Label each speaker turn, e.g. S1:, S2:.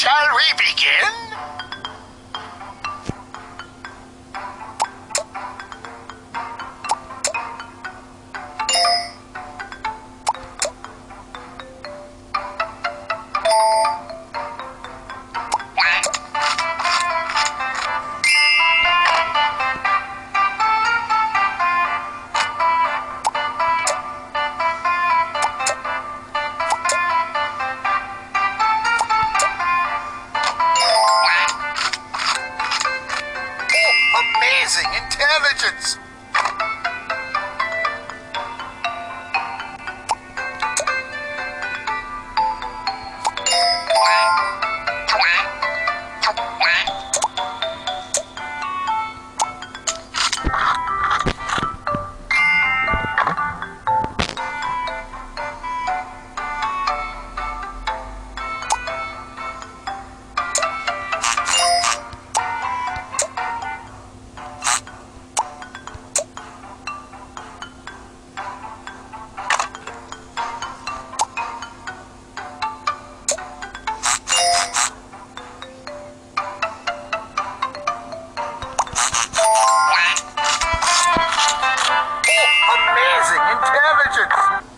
S1: Shall we begin? Amazing intelligence! Oh, amazing intelligence!